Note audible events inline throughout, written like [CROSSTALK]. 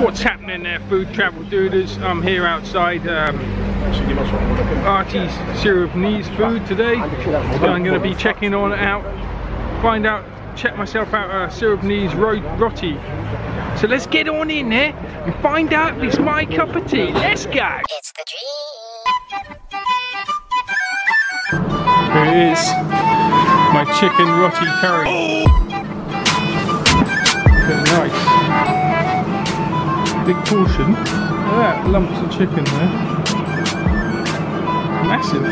What's happening there, food travel duders? I'm here outside um, Aarti's Surinamese food today. So I'm going to be checking on out, find out, check myself out uh, Surinamese ro roti. So let's get on in there and find out if it's my cup of tea. Let's go! It's the dream. Here it is, my chicken roti curry. Very nice. Big portion. Look at that, lumps of chicken there. Massive.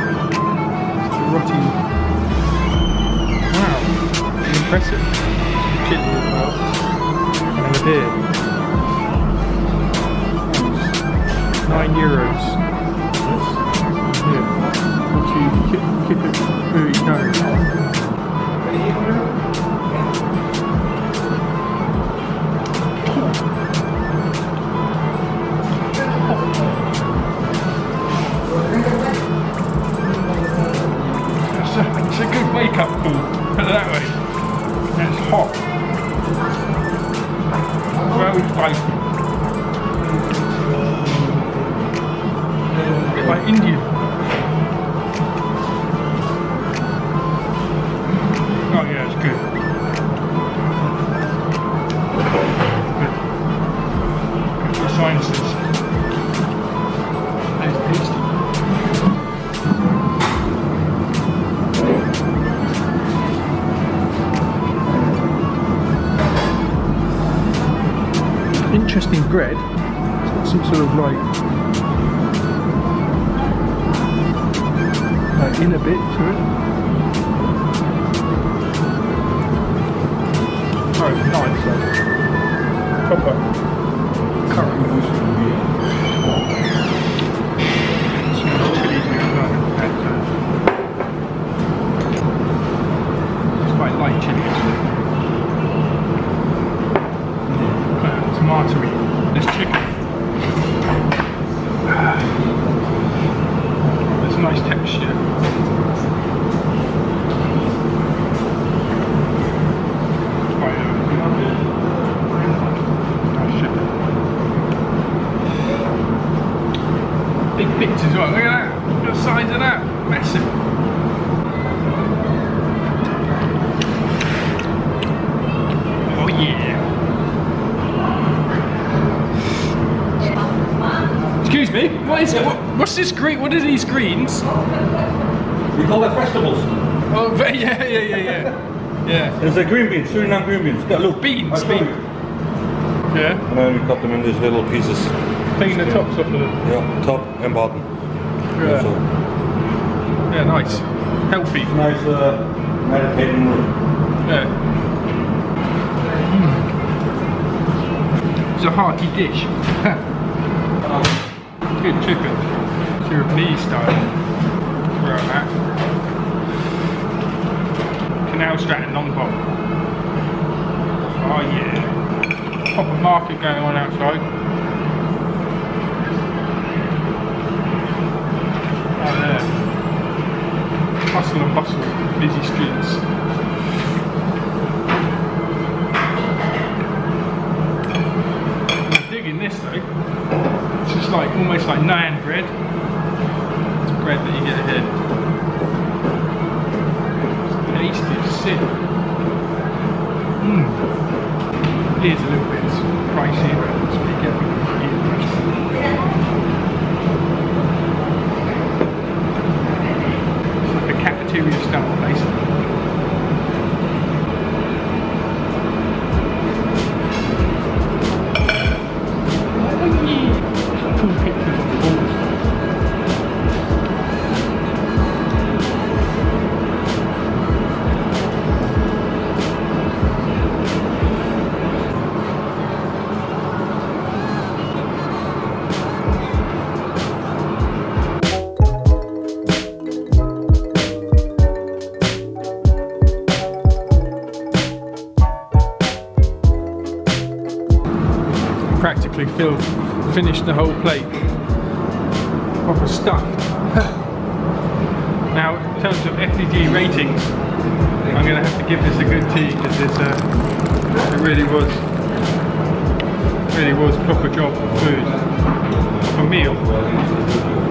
Roti. Wow, impressive. Chili as well. And a beer. Nine euros. That way. It's hot. Very spicy. Like Indian. Oh yeah, it's good. Good. Good for. Interesting bread. It's got some sort of like, like inner bit to it. Oh, nice. Like, proper curry. Uh, It's quite light chili. Uh, tomatoey. This chicken. There's a nice texture. It's uh. Big bits as well. Look at that. The size of that. Massive. Oh yeah. Excuse what is it? What, what's this green? What are these greens? We call that vegetables. Oh, [LAUGHS] yeah, yeah, yeah, yeah. Yeah. It's a green beans, Suriname green beans. Yeah, look. Beans, beans. Yeah. And then we cut them in these little pieces. Taking the tops off of them. Yeah, top and bottom. Yeah. So, Yeah, nice. Healthy. nice uh, meditating room. Yeah. Mm. It's a hearty dish. [LAUGHS] Good chicken. Surinamese style. Where I'm at. Canal Stratton non-pop. Oh yeah. Proper market going on outside. There. Hustle and bustle, busy streets. Like almost like naan bread. It's bread that you get here. It's tasty as sin. Mmm. It is a little bit pricey, but practically filled, finished the whole plate. Proper stuffed. [LAUGHS] now, in terms of FDG ratings, I'm going to have to give this a good T because uh, it really was really was proper job food. for meal.